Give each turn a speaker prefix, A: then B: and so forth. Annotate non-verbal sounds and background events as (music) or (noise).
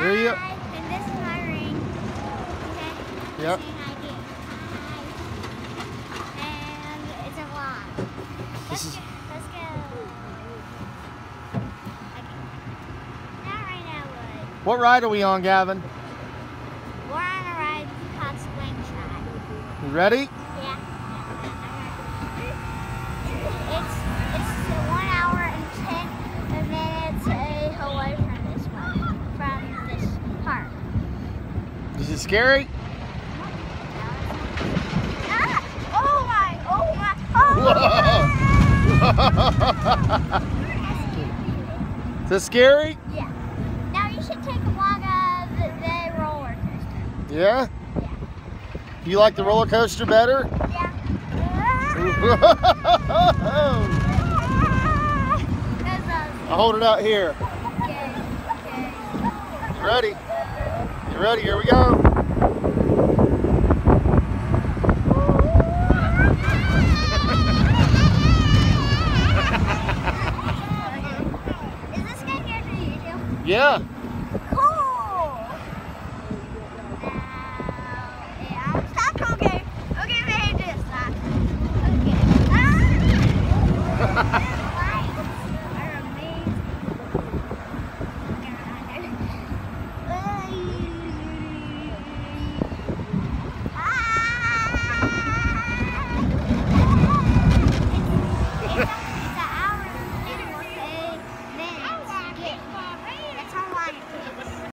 A: Here you.
B: And this is my ring. Okay.
A: Yep.
B: Say hi, dear. Hi. And it's a vlog.
A: This is-
B: Let's go. Okay. Not right now,
A: What ride are we on, Gavin?
B: we're on a ride called Slingshot.
A: You ready? (laughs) it scary?
B: Ah! Oh my! Oh my! Oh
A: Is that scary?
B: Yeah. Now you should take a of the, roller coaster.
A: Yeah? You like the roller coaster better?
B: Yeah. (laughs) (laughs)
A: I'll hold it out here.
B: Okay. Okay.
A: Ready? Ready? Here we go.
B: Is this guy here for you too?
A: Yeah.